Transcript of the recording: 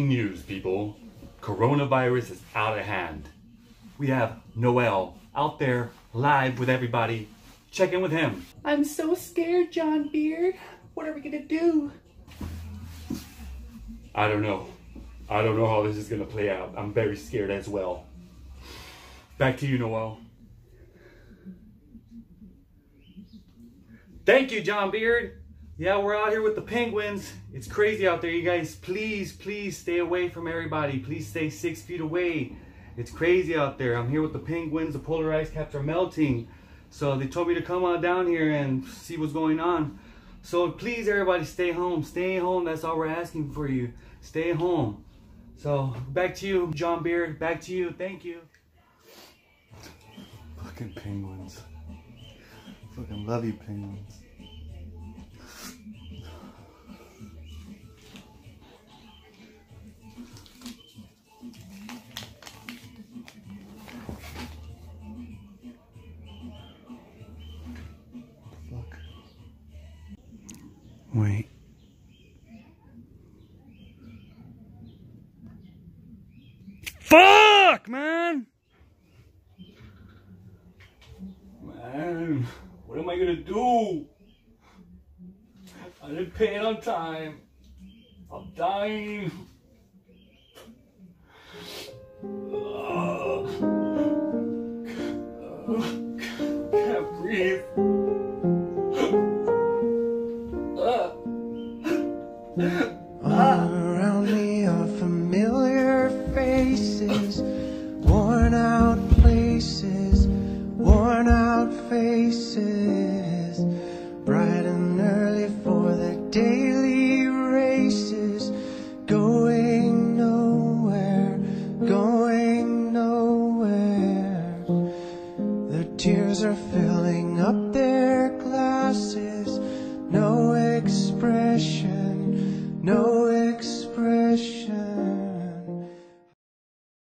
news, people. Coronavirus is out of hand. We have Noel out there live with everybody. Check in with him. I'm so scared, John Beard. What are we gonna do? I don't know. I don't know how this is gonna play out. I'm very scared as well. Back to you, Noel. Thank you, John Beard. Yeah, we're out here with the penguins. It's crazy out there, you guys. Please, please stay away from everybody. Please stay six feet away. It's crazy out there. I'm here with the penguins. The polar ice caps are melting. So they told me to come on down here and see what's going on. So please, everybody, stay home. Stay home. That's all we're asking for you. Stay home. So back to you, John Beard. Back to you. Thank you. Fucking penguins. Fucking love you, penguins. Wait. Fuck, man! Man, what am I gonna do? I didn't pay it on time. I'm dying. All around me are familiar faces, worn out places, worn out faces, bright and early for the daily races, going nowhere, going nowhere. The tears are filling up their glasses, no expression. No